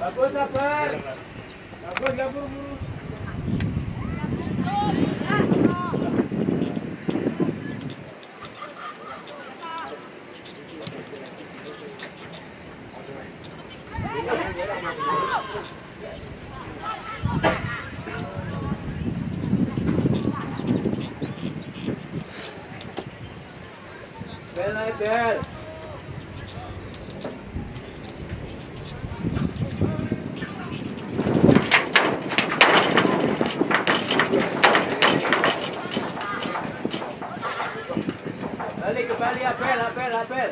Bagus sabar. Bagus buru-buru. Bel naik bel. Balik kembali apel, apel, apel.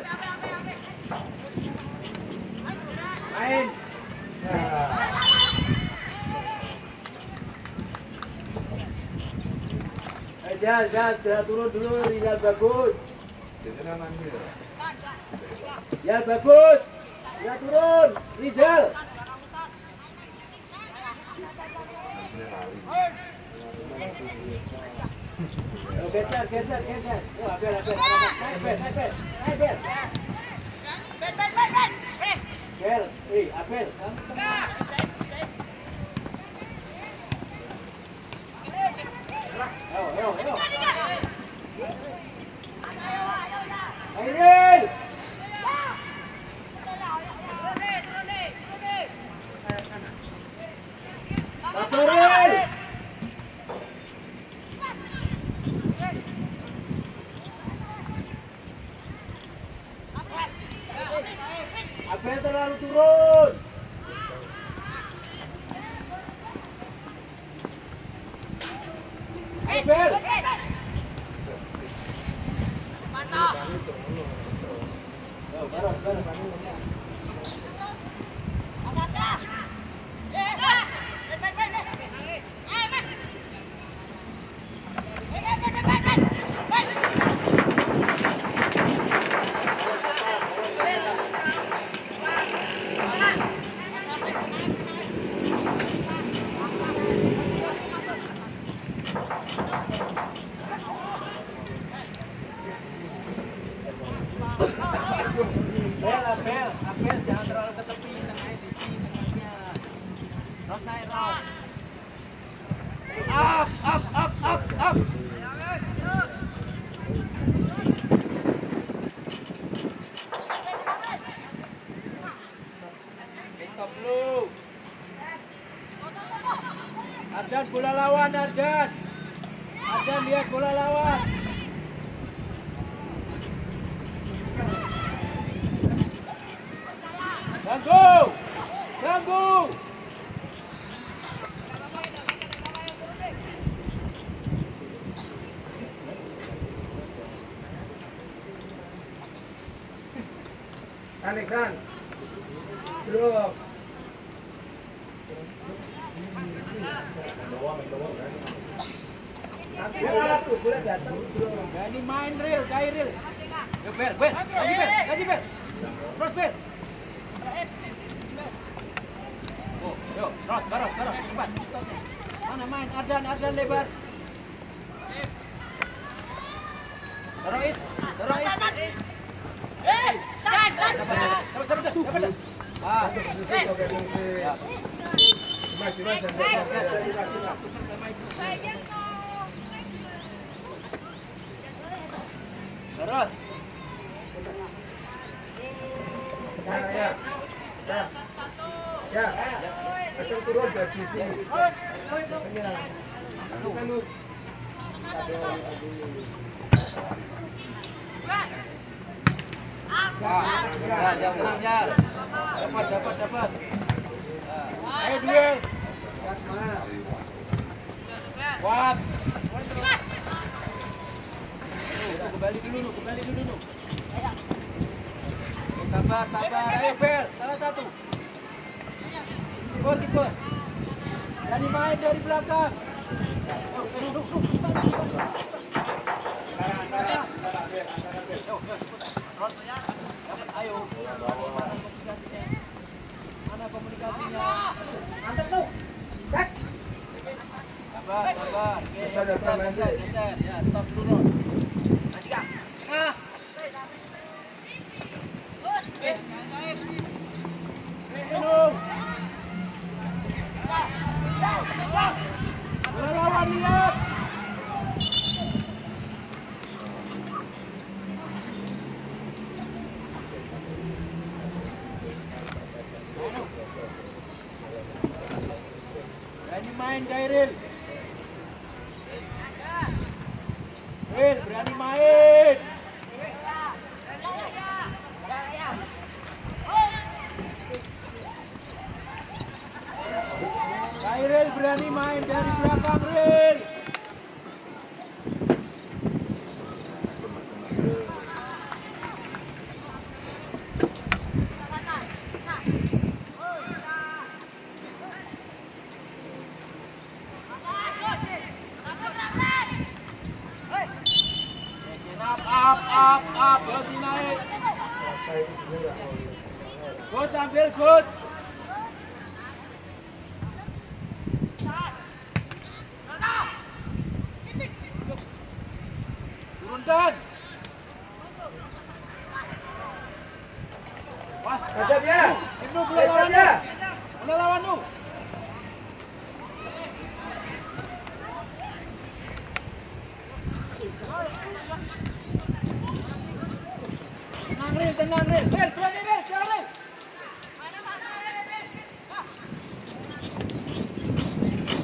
Main. Eh, Jal, Jal, segera turun dulu, Rizal bagus. Ya bagus. Ya turun, Rizal. Oh, geser, geser, geser. Oh, apel, apel. Naik bel, naik bel, naik bel. Bel, eh, apel. Kamu tengah. Ayo, ayo, ayo. Airil! Gracias. Lawan Ardan. Ardan lihat bola lawan. Ganggu! Ganggu! Alexan. Drop. Gani main real, kai real. Yo, Bel, Bel, gaji Bel, gaji Bel. Terus Bel. Oh, yo, terus, terus, terus, cepat. Mana main? Ardan, Ardan lebar. Dorong it, dorong it. Dapat, dapat, dapat, dapat. Ah, ya. Terus. Ya, ya. Ya. Ya. Akan turun dari sini. Dapat, dapat, dapat. Ayo duel. Kuat kembali dulu kembali dulu. Sabar, sabar. Ayo Bel, salah satu. Tipur, tipur. Jadi main dari belakang. Ayo. Mana komunikasinya? Mantap tuh. Sabar, sabar. Geser, geser, geser. Ya, stop dulu. Lawan lihat.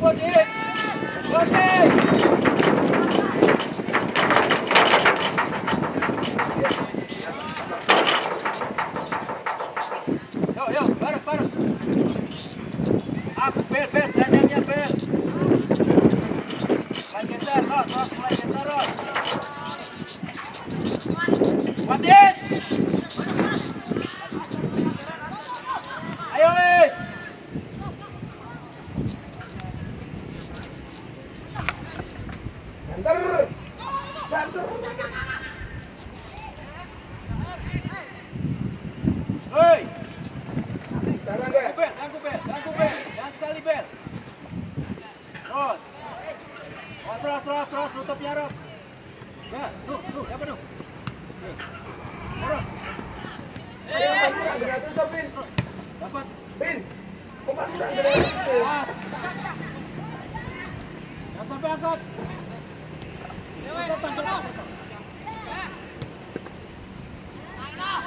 50 50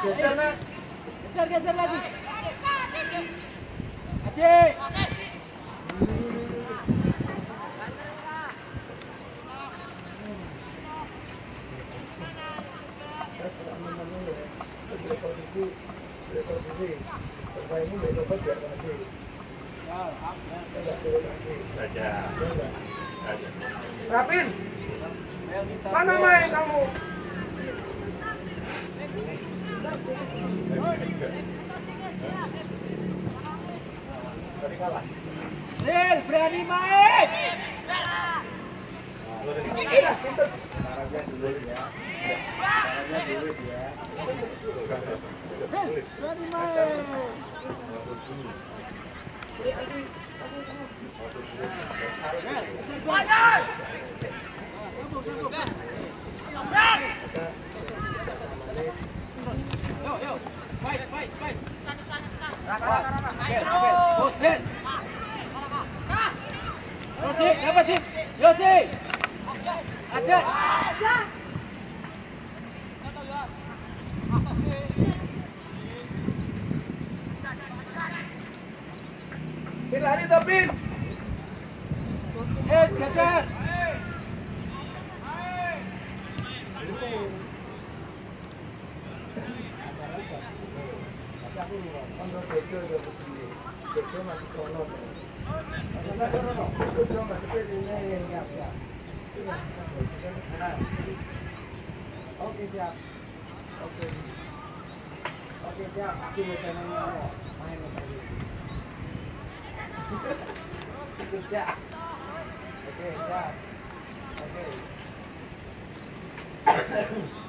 Geser, Mas. Geser, geser lagi. Aji. Ya, am, ya. Rapin, Saya minta mana gol. main kamu? Ril, berani main. Iya, pinter. Ril, berani main. Yo, yo. Spice, spice, spice. Bel, bel. Oh, bel. Yosi, dapat sih. Yosi. Ada. Pin lari tuh, Pin. Yes, geser. Oke siap. Oke. Oke siap. Aku mau sana mau main tadi. Oke siap. Oke siap. Oke. Pindah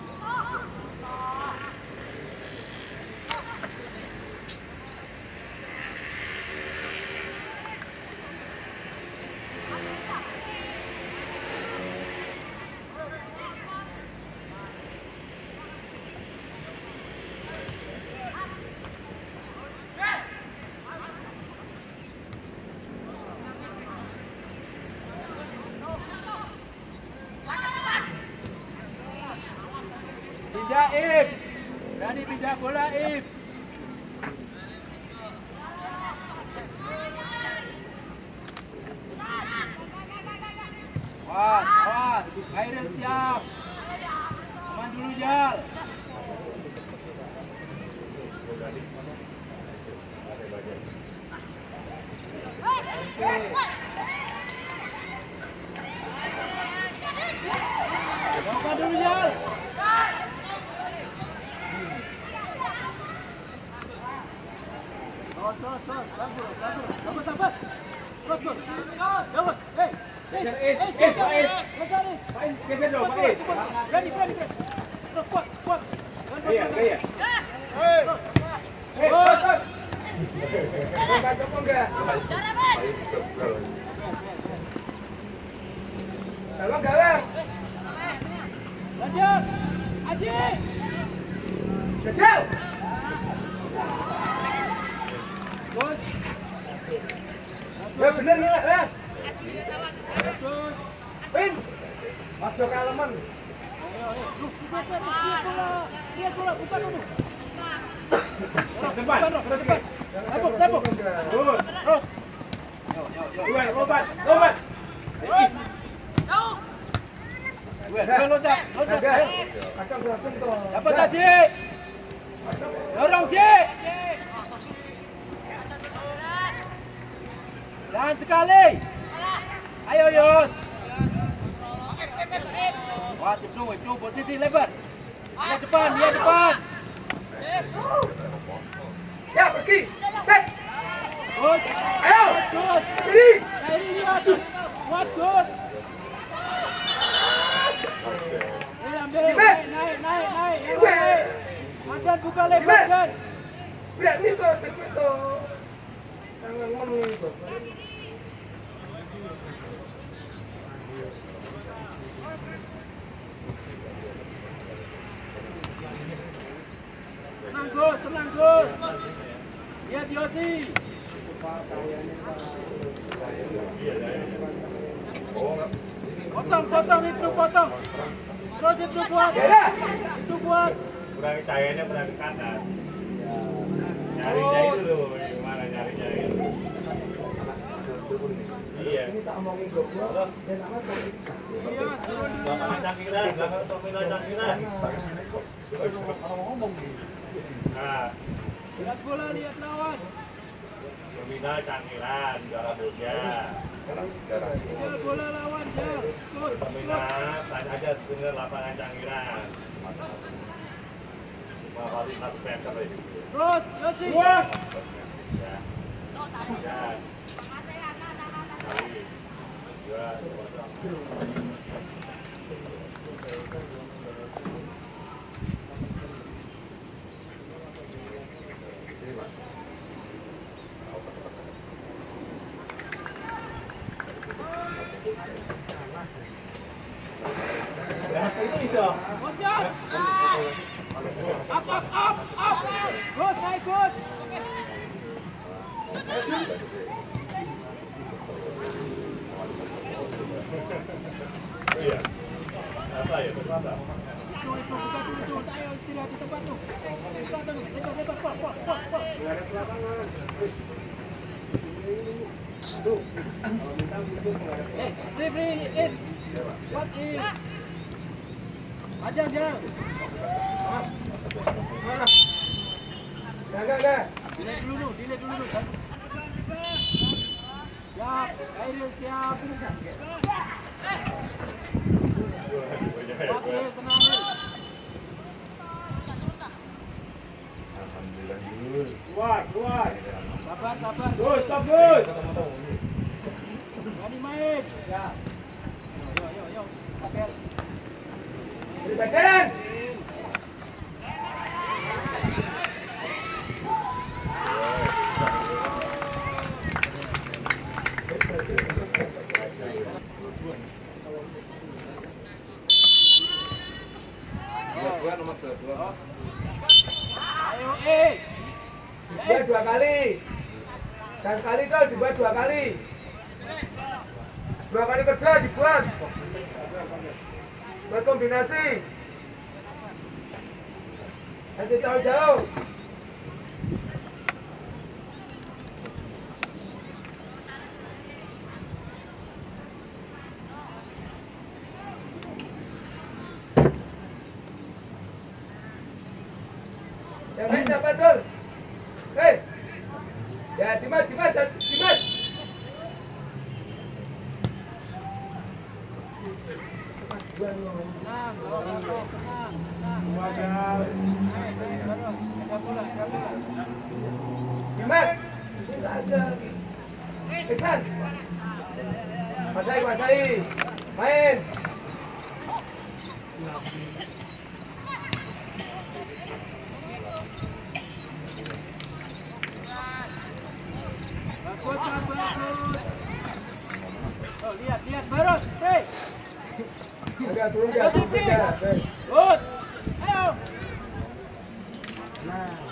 Im. Berani pindah bola Im. Was, was. Khairil siap. Aman dulu Jal. Aman dulu Jal. Terus, terus, terus. Bagus, bagus. Bagus, bagus. Bagus. Bagus. Hey. Geser, Is. Is, Pak Is. Pak Is, geser dong, Pak Is. Berani, berani, berani. Terus, kuat, kuat. Iya, iya. Hei. Eh, terus, terus. Bukan cukup enggak? Dalam, dalam. Lanjut. Aji. Geser. Terus. Ya bener nih, Les. Terus. Win. Ojo kalemen. Lihat bola. Buka dulu. Depan, Depan. Sabuk, sabuk. Terus. Dua, lompat, lompat. Loncat, loncat. Ayo. Akan. Dapat Aji. Dorong, Ji. Jangan sekali. Ayo, Yus. Wah, Ibnu, Ibnu, posisi lebar. Dia depan, dia depan. Ya, pergi. Tek. Good. Ayo. Good. Kairi lihat. Kuat, good. Ini ambil. Dimas. Naik, naik, naik, naik. Weh. Madan buka lebar, Dimas. Dan. Berani tuh, cepet tuh. Jangan ngomong itu. Tenang, Gus, tenang, Gus. Lihat Yosi. Potong, potong, Ibnu, potong. Terus. Ibnu kuat. kurang cahayanya kurang ke kanan nyarinya itu loh gimana itu iya Ini tak omongin goblok. Dan amat mau Iya, ngomong nah Lihat bola, lihat lawan. Cangkiran juara dunia bola lawan, aja bener lapangan cangkiran lima kali satu meter Terus, ya dua dua itu bisa. Loncat. Up, up, up, up. Gus, naik, Gus. iya apa ya berapa Itu, itu, buka dulu, itu. Ayo, istirahat di tempat tuh. Buka dulu, lebar, lebar, kuat, kuat, kuat, kuat. Eh, free, free, is. What is? Ajang, jang. Enggak, enggak. Delay dulu, delay dulu. Siap, Airil siap. Oke, tenang. Airil. Kuat, kuat. Sabar, sabar. Gus, stop Gus. Berani main. Ya. Yo, yo, yo. Tabel. Beri badan. Ayo, eh. Dibuat dua kali. Dan sekali gol dibuat dua kali. Dua kali kerja dibuat. Buat kombinasi. Nanti tahu jauh. Yang main siapa Dul? Hei. Ya Dimas, Dimas, Dimas. Tenang, bawa bawa, tenang, tenang. Terus, ada bola, ada bola. Aja. Iksan. Main. Bagus, bagus. Oh, lihat, lihat, Baros. Hei, Agak turun dia, good. Ayo. Itu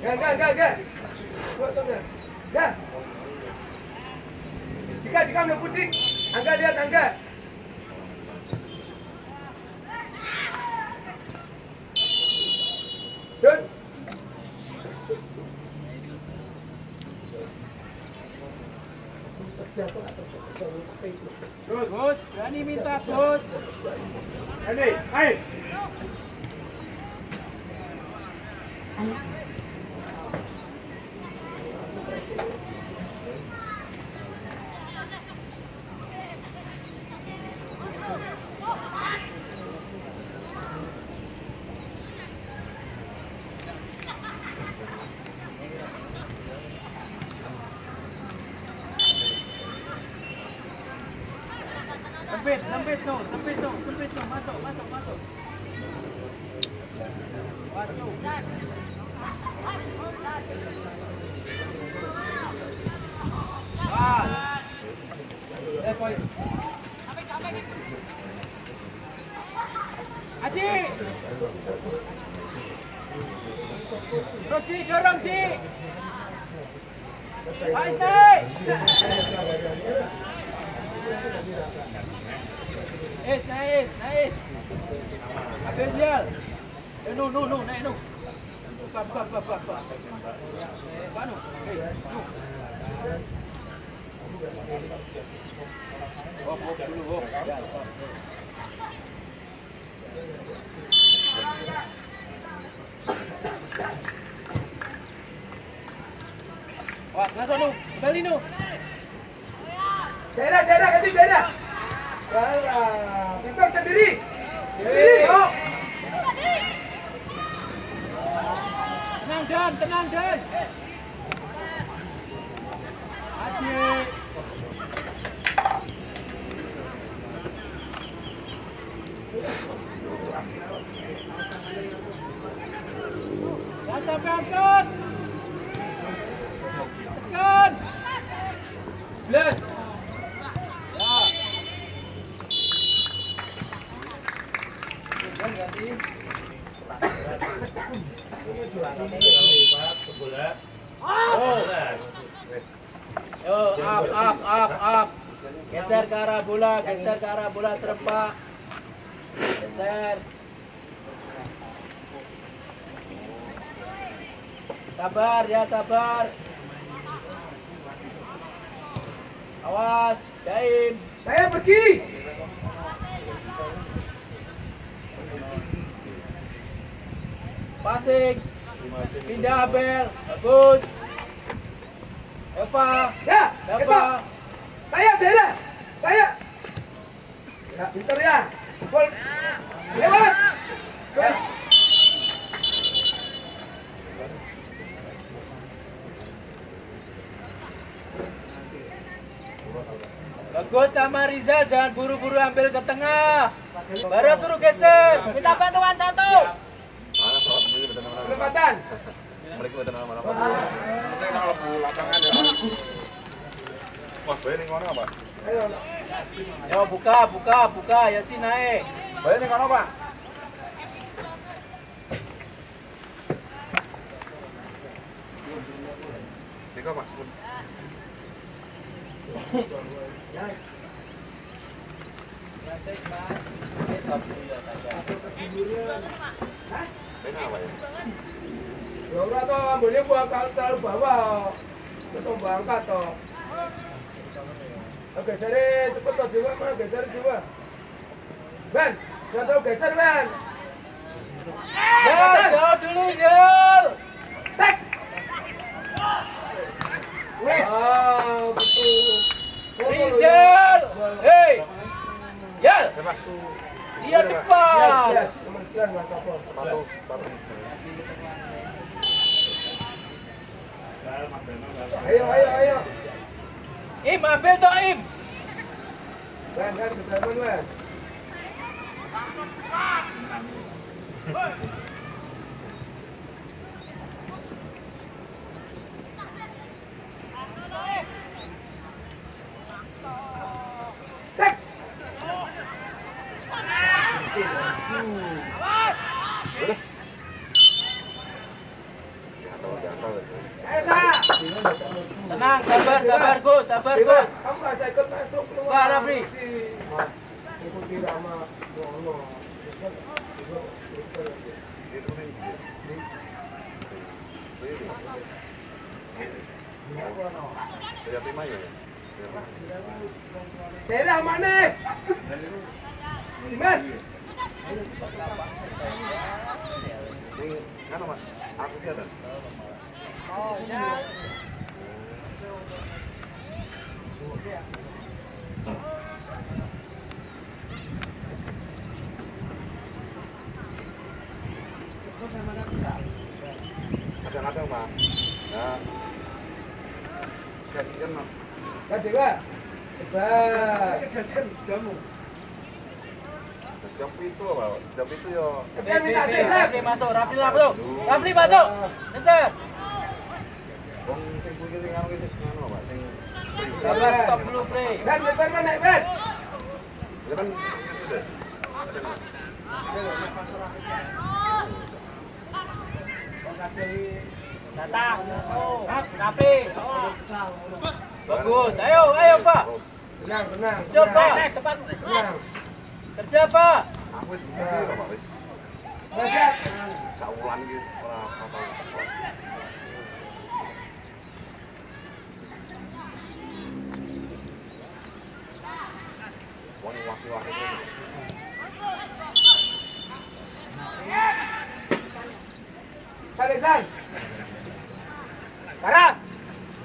Gak, gak, gak, gak. Jika, jika putih. Angga lihat, Angga. Terus, Gus. Berani minta, Gus. Ini, main. Sempit, sempit tuh, sempit tuh, sempit tuh. Masuk, masuk, masuk. Waduh. Wah. Eh, poin. Aji. Terus Ci, dorong Ci. Pak Isti. Nice, nice, nice. Ambil dia. Eh, no, no, no, naik no. No. No. Hop, hop dulu, hop. Wah, masuk. Kembali. Daerah, daerah, kasih daerah. Daerah. Pintar sendiri. Sendiri. Yuk. Dan, tenang Dan. Aji. Jangan sampai angkat. Ya. Dan ganti. Bola. Oh. Yo, up, up, up, up. Geser ke arah bola, geser ke arah bola serempak. Geser. Sabar ya, sabar. Awas, Daim. Saya pergi. Passing. Pindah Abel. Bagus. Eva. Ya. Eva. Saya daerah. Saya. Ya, pintar ya. Gol. Lewat. Bagus sama Rizal, jangan buru-buru ambil ke tengah. Baru suruh geser. Minta bantuan satu. Kelebatan. Wah, bayar ini mana apa? Ayo. Yo buka, buka, buka. Yasin naik. Balik nih kono, Pak. Tiga, Pak. Ya? Ya ora to, ambune kalau terlalu bawah. To. Oke, sare cepet to jiwa mana geser jiwa. Ben, jangan terlalu geser Ben. Zil, jauh dulu, Zil. Tek. Wow, betul. Rizal. Hei. Ya, dia depan. yes. Satu, satu. Ayo, ayo, ayo. Im, ambil toh Im. Ben, ben, kedaman Ben. Tek. Jatuh, sabar, sabar Gus, sabar Gus. kamu nggak usah ikut masuk keluar. Pak Rafli. Ikuti- ya. Daerah mana? Mas, Ini kan Mas, aku sih ada. Kadang-kadang Nah. Kasihan Mas. tadi Pak. Hebat. jamu. Siap itu apa? Siap itu ya. Rafli, masuk, Rafli masuk. Rafli masuk. Ngeser. Wong sing kuwi sing anu sing anu apa? Sing Sabar, stop dulu. Ben, Ben, Ben, naik Ben. Ya itu deh. Datang. Rafli. Bagus. Ayo, ayo, Pak. Tenang, tenang. Coba. Tenang. Kerja, Pak. Aku wis iki lho, Pak wis. Basak. Saulan iki ora apa-apa. Wong wakil-wakil itu. Paras.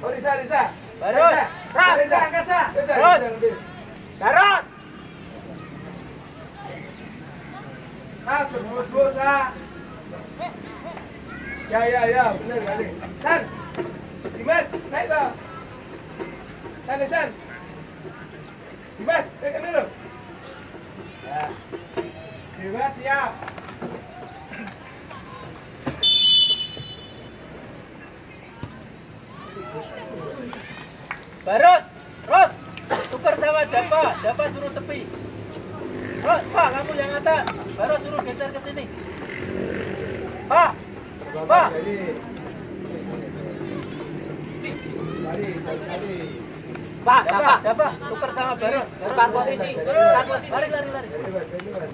Oh, Risa, Risa. Barus. Ras. Risa, angkat sa. Terus. Daros. Sa, dulu, sa. Ya, ya, ya, benar kali. San. Dimas, naik toh. San, San. Dimas, tekan dulu. Ya. Dimas, siap. Barus. Ros. Tukar sama Dapa. Dapa suruh tepi. Ros, Pak, kamu yang atas. Barus suruh geser ke sini. Pak. Pak. Jadi. Lari, lari. Pak, Dapa, Dapa, tukar sama Barus. Tukar posisi. Tukar posisi. Lari, lari, lari. Jadi, Mas, jadi, Mas.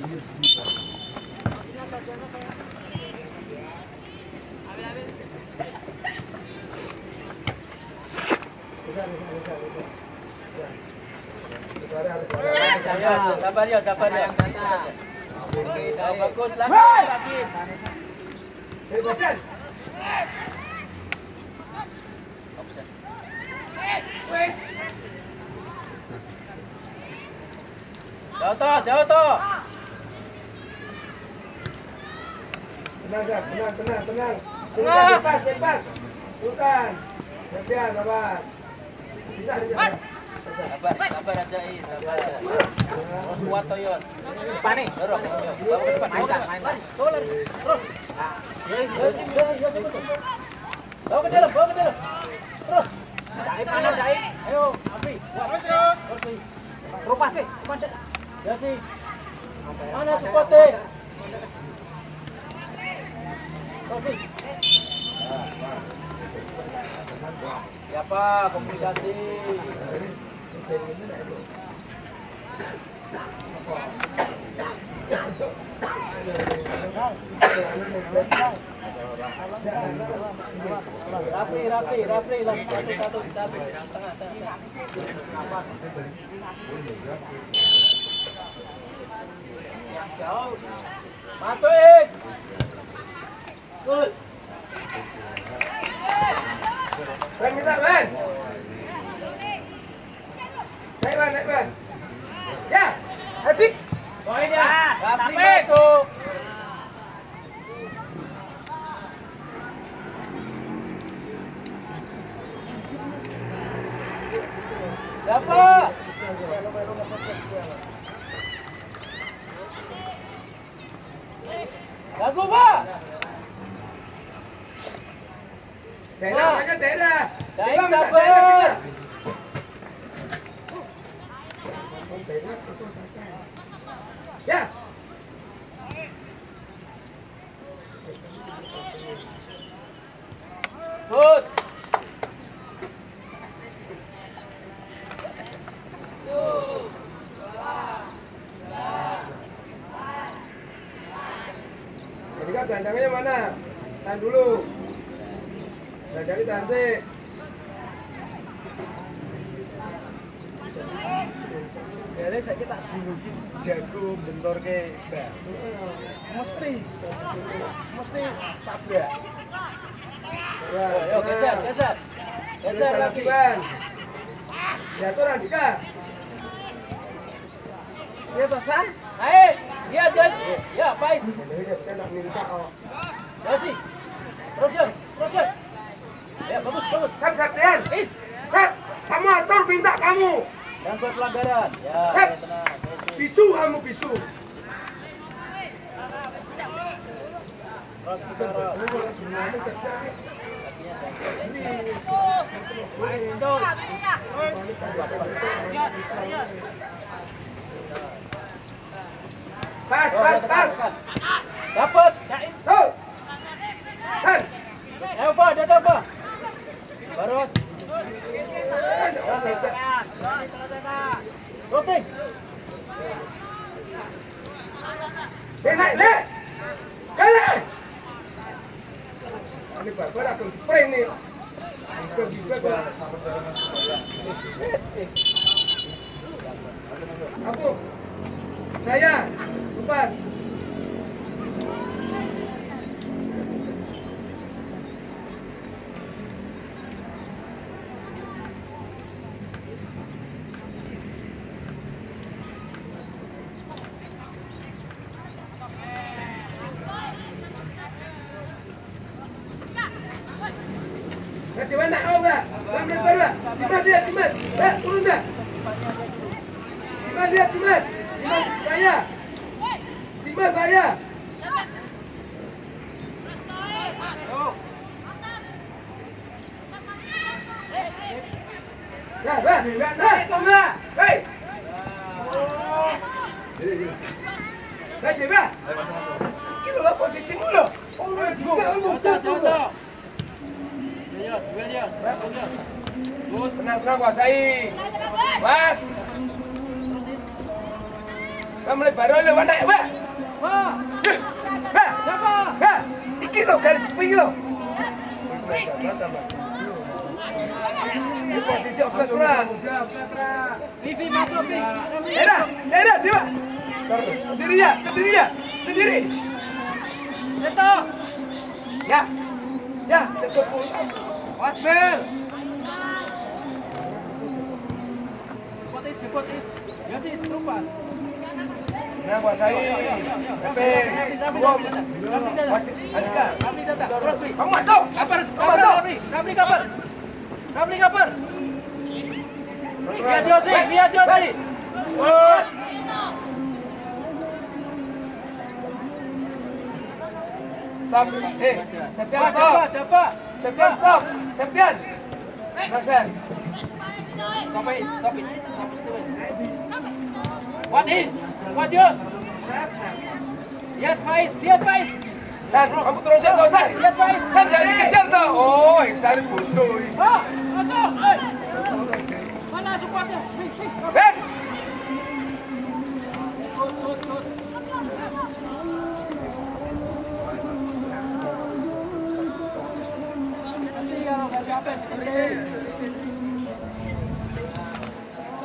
Bisa, bisa, bisa, bisa. Ya. Lari, lari, lari. Ya, sabar ya, sabar ya. Oh, bagus, lagi, lagi. Jauh toh, jauh toh. Tenang, Zak. tenang, tenang, tenang. Tengah. Bebas, bebas. Bukan. Gantian. Bisa, bisa. Sabar, sabar aja, Is, sabar. Terus kuat Yos. Dorong. Bawa ke depan, bawa ke depan. Lari, bawa lari. Terus. Yos, Yos, Yos, Yos, Yos. Bawa ke dalam, bawa ke dalam. Terus. Daik kanan, daik. Ayo. Terus. Terus, pas. Josi, Josi. Mana supportnya? Josi. Siapa komplikasi? Rapi, rapi, rapi, lagi satu, satu, satu, tengah, tengah. Jauh. Masuk, Is. Good. Ben minta Ben. Naik Ben, naik Ben. Ya, adik. Poin ya. Rapi masuk. Dapat. Lagu Pak. Daerah, banyak daerah. Minta sabar. Daerah, kita. Ya. Good. Jadi kan gelandangannya mana? Tahan dulu. Gelandangnya tahan sih. Jadi saya kita juluki jago bentor ke Mesti, mesti tabrak. Ya, Ayo geser, geser. Geser lagi. Ben. Jatuh Randika. Iya tosan? Ayo, iya Jos. Ya, Pais. Jadi oh. Terus terus. Ya, bagus, bagus. Is. Kamu atur minta kamu. Dan buat pelanggaran. Ya, ya, tenang. Messi. Bisu kamu bisu. Terus kita terus. Pas, pas, pas. Dapat. Kan. Eva, dia apa? Baros. Shooting. Eh, naik, le. Kale. Ini akan nih. Juga juga gua. Aku. Saya. Lepas. Dimas, lihat, Dimas. Mbak, turun, Mbak. Dimas, lihat, Dimas. Dimas, saya. Dimas, saya. Nah, Mbak. Nah, itu, Mbak. Hei. Nah, di, Mbak. Ini loh posisimu loh. Oh, Mbak, juga. Jatuh, jatuh. Dios, dua Dios, dua Dios. Good. Tenang, tenang, kuasai. Mas. Kamu lebar oleh mana, Mbak? Wah, Mbak. siapa? Mbak. Iki lo garis pinggir lo. Ini posisi offset kurang. Vivi masuk, Vivi. Era, era, siapa? Sendiri ya, sendiri ya, sendiri. Jatuh. Ya, ya, cukup. Wasbel. Cepat is. Ya sih, terupan. Nah, datang. Rafi datang. Wajib, Andika. Rafi datang. Vi. Kamu masuk. Kabar, Kamu kabar, masuk. Rafi. Rafi kabar. Rafi kabar. Lihat Yosi, lihat Yosi. Good. Stop. Eh, Septian stop. Septian stop. Septian. Maxen. Stop is, stop is, stop is, stop is. Kuatin. Kuat Yus. Lihat Faiz, lihat Faiz. San, kamu turun San, San. Lihat Faiz. San, jangan dikejar tuh. Oh, San bodoh. Oh, masuk. Eh. Mana supportnya? Ben,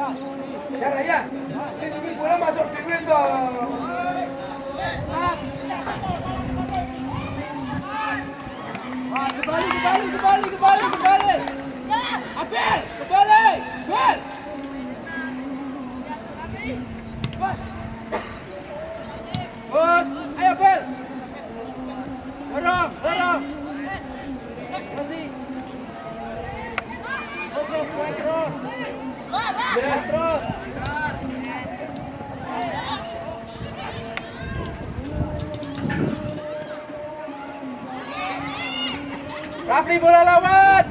terus. Nanti kalau nggak capek, nanti. Nah, ini. ya Raya. Ini bola masuk di win tuh. Ah, kembali, kembali, kembali, kembali, kembali. Abel, kembali, Abel. Bos. Bos, ayo Abel. Dorong, dorong. Masih. Terus, terus, terus, terus. Terus, terus. Rafli bola lawan.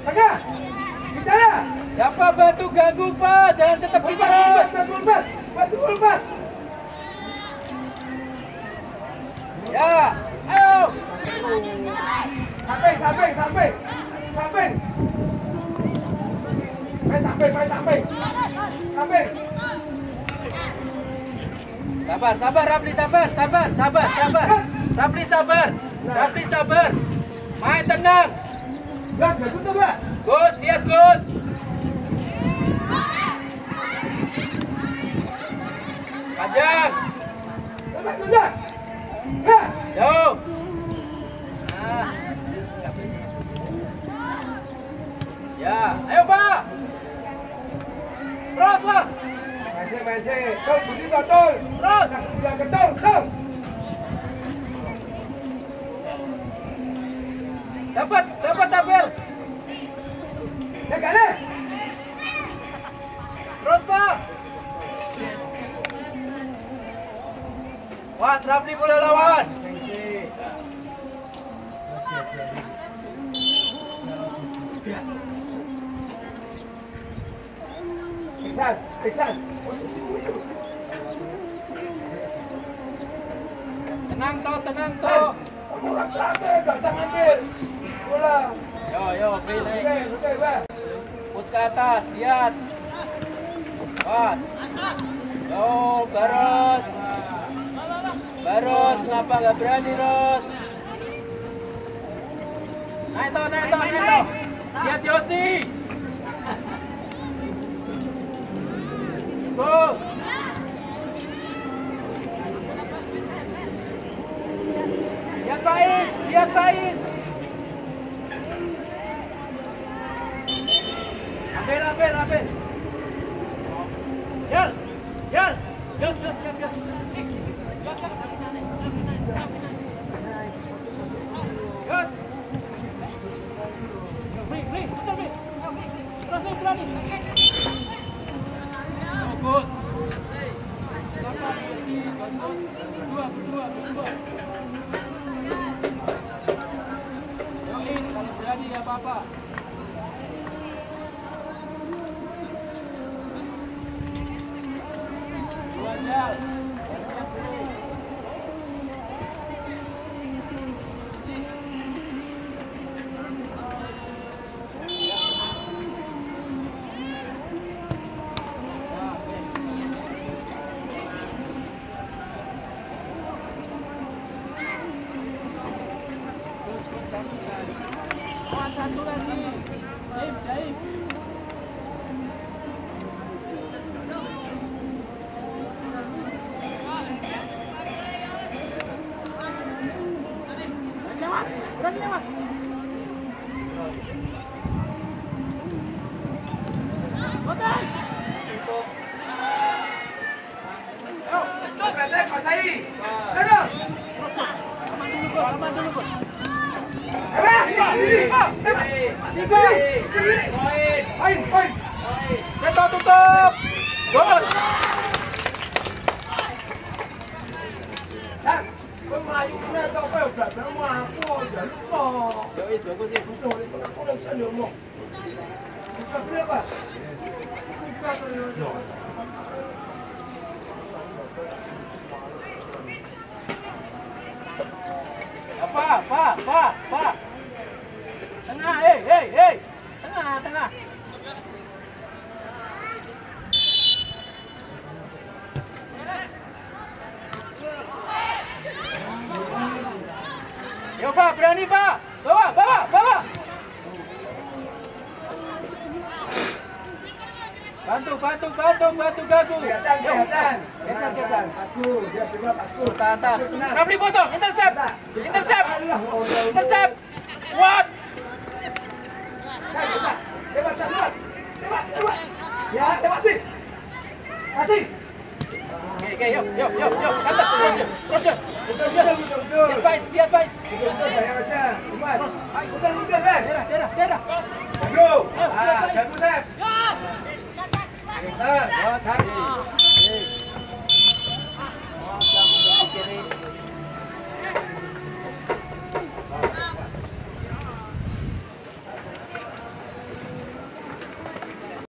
Tengah. Bicara. Siapa bantu ganggu Pak? Jangan tetap di Lepas, terus. lepas, batu lepas. Batu lepas. Ya, ayo. Samping, samping, samping. Samping. Main samping, main samping. Samping. Sabar, sabar, Rafli sabar, sabar, sabar, sabar. Rafli sabar, Rafli sabar. Main tenang. Gus, lihat Gus. Panjang. Ya. jauh. Ah, bisa. Ya, ayo Pak. Terus Pak, Masih, masih. Tol, budi tol, terus. Bilang ke tol, Dapat, dapat tabel. Ya, kali. Terus Pak. Was, Rafli bola lawan. Iksan, Iksan. Posisi dulu. Tenang toh, tenang toh. Kamu rame-rame, gak usah ngambil. Bola. Yo, yo, free Oke, oke, Bak. Push ke atas, lihat. Pas. Yo, Baros. Baros, kenapa nggak berani, Ros? Naik toh, naik toh, naik toh. Lihat Yosi. Go. Lihat Faiz, lihat Faiz. Abel, Abel, Abel. Yal, yal, yal, yal, yal, yal. Yas. Beri, beri, betul berani ya jago. Kelihatan. Kesan, kesan. Dia coba pasku. Tahan, tahan. Rafli potong, intercept. Intercept. Intercept. What? Ya, tembak, tembak. Tembak. Ya, Kasih. Oke, oke, yuk, yuk, yuk, yuk.